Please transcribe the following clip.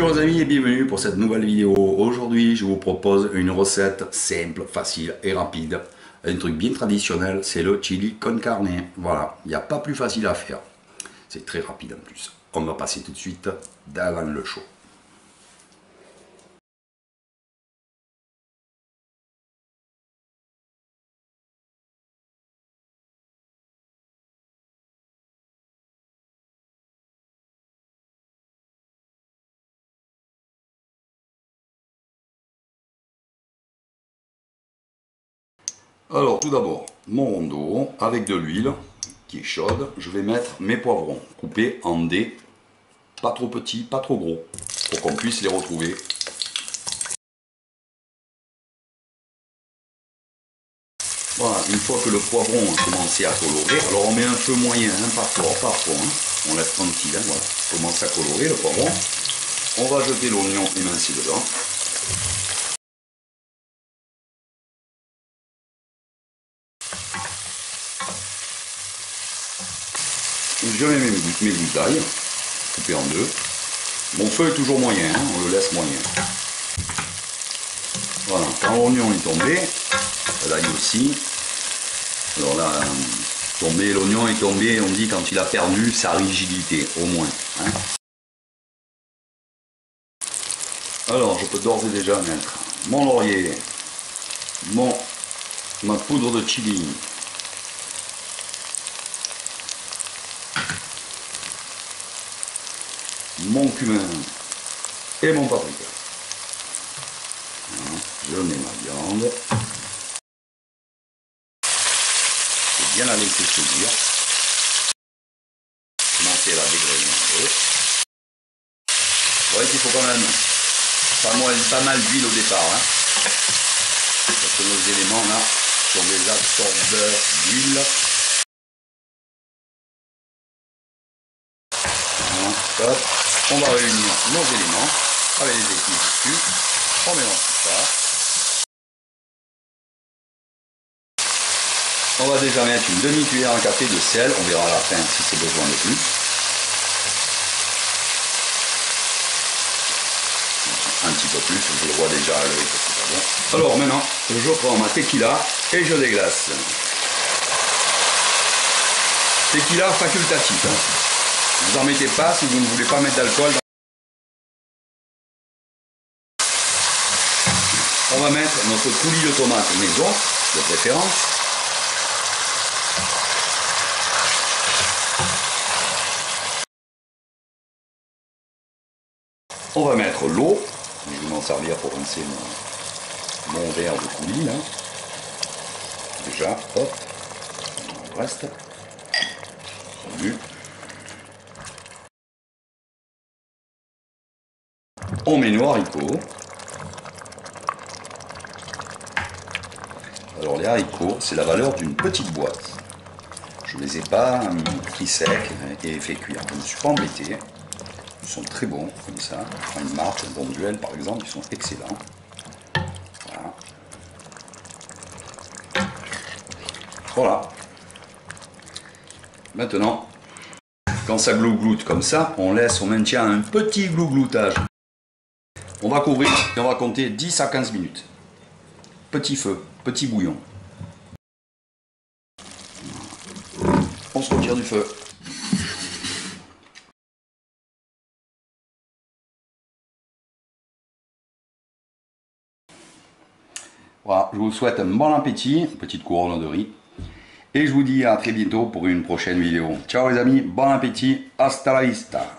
Bonjour les amis et bienvenue pour cette nouvelle vidéo. Aujourd'hui je vous propose une recette simple, facile et rapide. Un truc bien traditionnel, c'est le chili con carne. Voilà, il n'y a pas plus facile à faire. C'est très rapide en plus. On va passer tout de suite dans le show. Alors tout d'abord, mon rondeau avec de l'huile qui est chaude. Je vais mettre mes poivrons coupés en dés, pas trop petits, pas trop gros, pour qu'on puisse les retrouver. Voilà, une fois que le poivron a commencé à colorer, alors on met un feu moyen, hein, pas hein. on laisse tranquille, hein, voilà, commence à colorer le poivron. On va jeter l'oignon émincé dedans. Je mets mes, mes gousses coupées en deux. Mon feu est toujours moyen, hein, on le laisse moyen. Voilà, quand l'oignon est tombé, l'ail aussi. Alors là, tomber, l'oignon est tombé, on dit quand il a perdu sa rigidité, au moins. Hein. Alors, je peux d'ores et déjà mettre mon laurier, mon, ma poudre de chili, mon cumin et mon paprika. je mets ma viande. Je bien la laisser cuire. Commencer à la dégrainer un peu. Vous voyez qu'il faut quand même pas mal, pas mal d'huile au départ. Hein. parce que nos éléments là sont des absorbeurs d'huile. On va réunir nos éléments avec les équipes dessus. On mélange tout ça. On va déjà mettre une demi-cuillère à café de sel. On verra à la fin si c'est besoin de plus. Un petit peu plus, je le vois déjà à l'œil. Alors maintenant, je prends ma tequila et je déglace. Tequila facultatif. Hein. Vous en mettez pas si vous ne voulez pas mettre d'alcool. On va mettre notre coulis de tomates maison, de préférence. On va mettre l'eau. Je vais m'en servir pour rincer mon, verre de coulis là. Déjà, hop. On reste. On met nos haricots. Alors les haricots, c'est la valeur d'une petite boîte. Je ne les ai pas pris secs et fait cuire. Je ne me suis pas embêté. Ils sont très bons, comme ça. Une marque, un bon duel par exemple, ils sont excellents. Voilà. Voilà. Maintenant, quand ça glougloute comme ça, on laisse, on maintient un petit glougloutage. On va couvrir et on va compter 10 à 15 minutes. Petit feu, petit bouillon. On se retire du feu. Voilà, je vous souhaite un bon appétit, petite couronne de riz. Et je vous dis à très bientôt pour une prochaine vidéo. Ciao les amis, bon appétit, hasta la vista